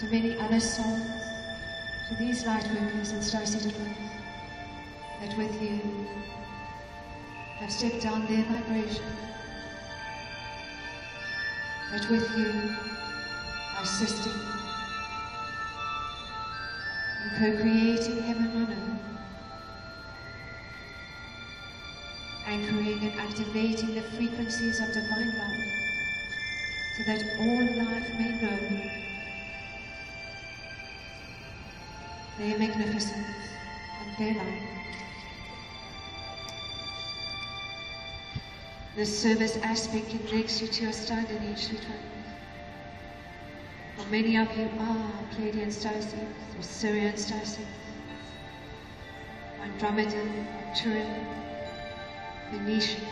to many other souls, to these light workers Stacy Ditman, that with you have stepped down their vibration, that with you are assisting in co-creating heaven on earth, anchoring and activating the frequencies of divine love, so that all life may know their magnificence and their light. The service aspect connects you to your star lineage, sweet ones. For many of you are Pleiadian star seeds, or Sirian star seeds, Andromeda, Turin, Venusian.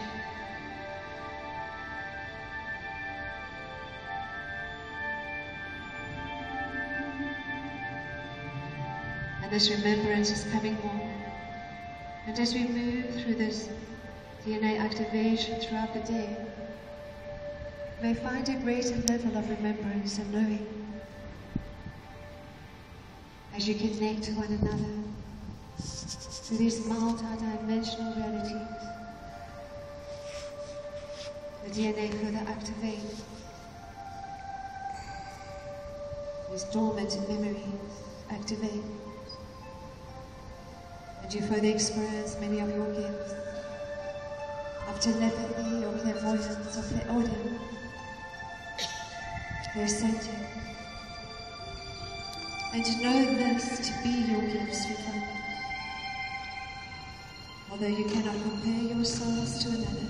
This remembrance is coming more. And as we move through this DNA activation throughout the day, may find a greater level of remembrance and knowing as you connect to one another through these multi-dimensional realities. The DNA further activates these dormant memories activate and you further experience many of your gifts? Of telepathy or clairvoyance or clairaudience their sentient and know this to be your gifts with them although you cannot compare yourselves to another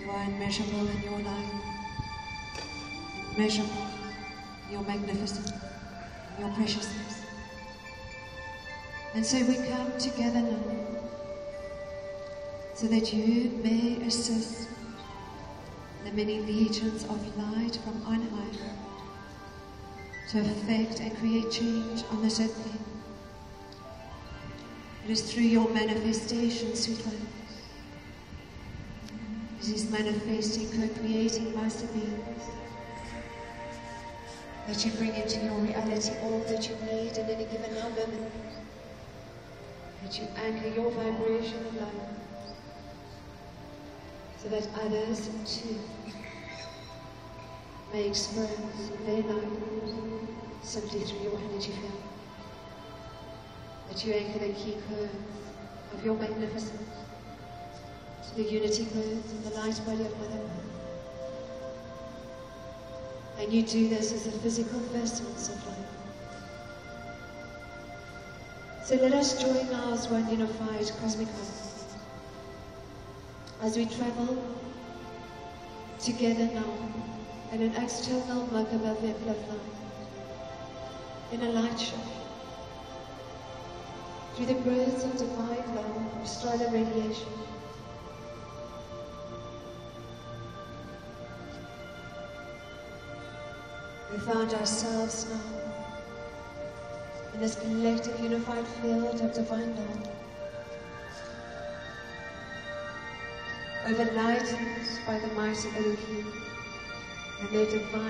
you are immeasurable in your life. Immeasurable in your magnificence your preciousness and so we come together now so that you may assist the many legions of light from on high to affect and create change on this earth. It is through your manifestation, sweet ones. It is manifesting, co-creating master beings that you bring into your reality all that you need in any given moment. That you anchor your vibration of love so that others too may experience their life simply through your energy field. That you anchor the key codes of your magnificence to the unity codes of the light body of Mother Earth. And you do this as a physical vessels of light. So let us join now as one unified cosmic heart as we travel together now in an external of light, in a light show, through the breaths of divine love, stellar radiation. We found ourselves now in this collective unified field of divine love. Overlightened by the mighty Elohim and their divine